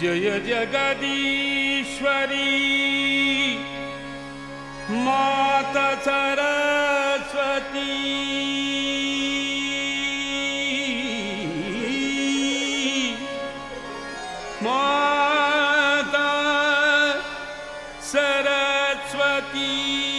जय जगदीश्वरी। माता सरस्वती। माता सरस्वती।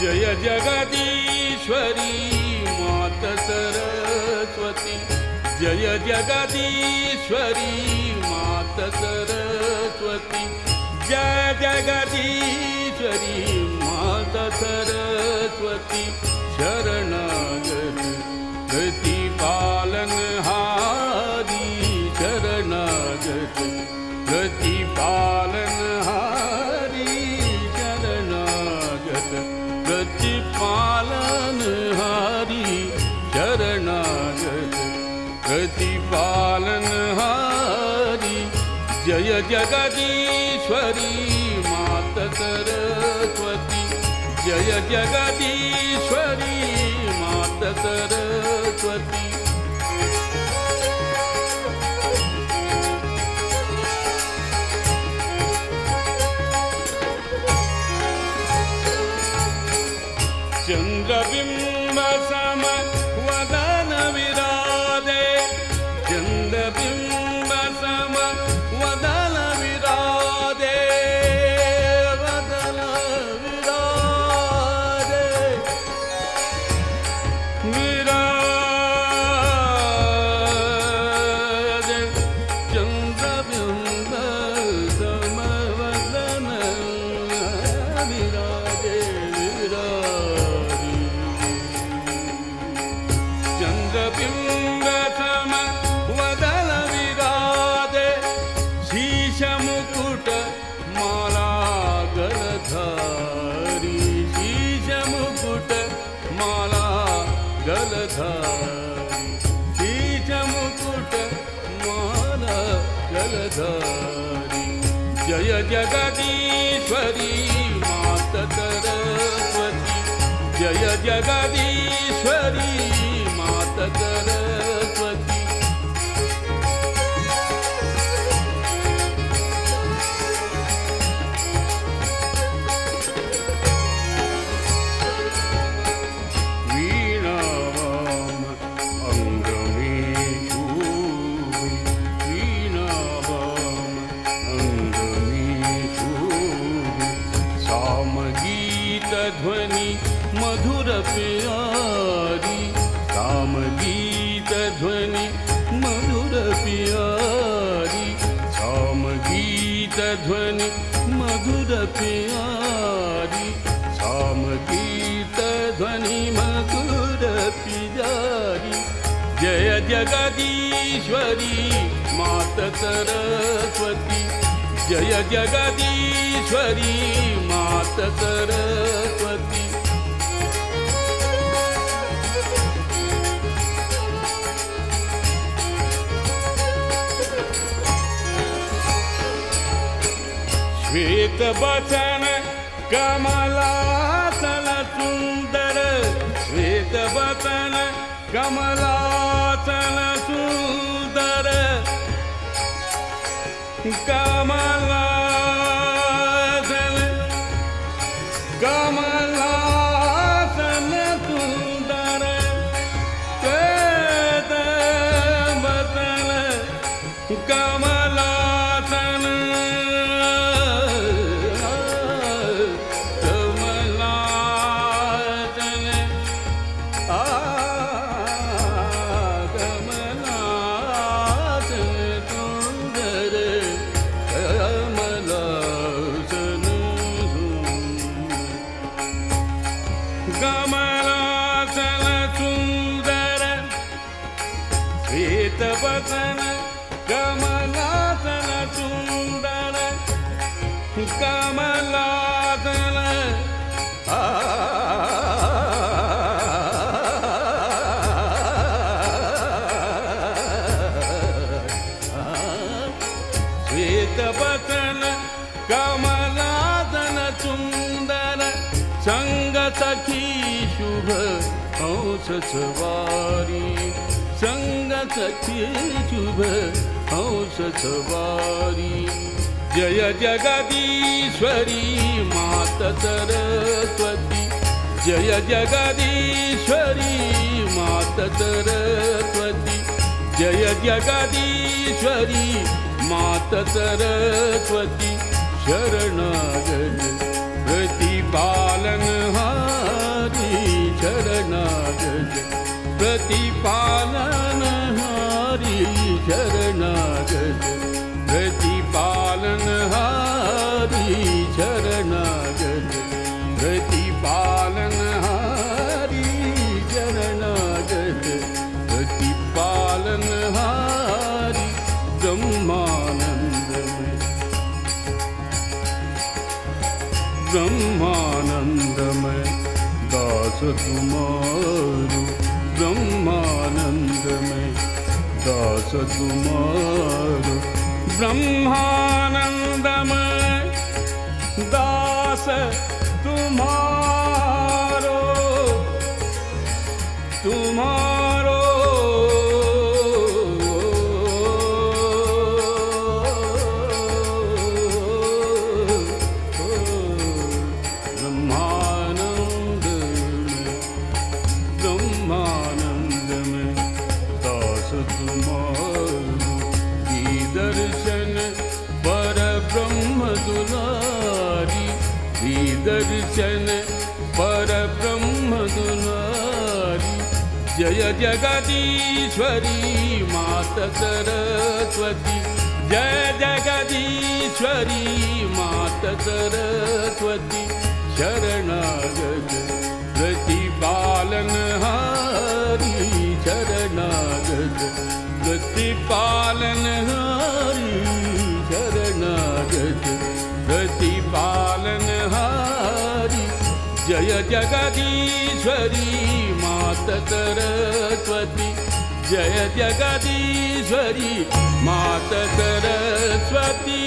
जय जगदीश्वरी मात सरस्वती। जय जगदीश्वरी मात सरस्वती। जय जगदीश्वरी मात सरस्वती। शरणागत प्रतिपालन हारी। शरणागत प्रतिपालन जगदीश्वरी मात सरस्वती जय जगदीश्वरी जगदीश्वरी मात जय जगदीश्वरी मात मधुरप्यारी। सामगीतध्वनि मधुरप्यारी। सामगीतध्वनि मधुरप्यारी। सामगीतध्वनि मधुरप्यारी। जय जगदीश्वरी मात सरस्वती। जय जगदीश्वरी मात सरस्वती श्वेत बचन कमलासन सुन्दर श्वेत बचन कमलासन सुन्दर कमलासन श्वेतवसन कमलासन सुन्दर कमलासन श्वेतवसन कमलासन सुन्दर सङ्गसखी शुभ हंस सवारी। सवारी? जय जगदीश्वरी मात सरस्वती। जय जगदीश्वरी मात सरस्वती। जय जगदीश्वरी मात सरस्वती। शरणागत प्रतिपालन हारी शरणागत प्रतिपालन हारी हारी शरणागत प्रतिपालन हारी शरणागत प्रतिपालन हारी ब्रह्मानन्दमय ब्रह्मानन्दमय दास तुमारु ब्रह्मानन्दमय दास तुमारु ब्रह्मानन्दमय दास तुम्हारो दुलारी की दर्शन पर ब्रह्म दुलारी। जय जगदीश्वरी मात सरस्वती। जय जगदीश्वरी सरस्वती जय जगदीश्वरी मात सरस्वती। जय जगदीश्वरी मात सरस्वती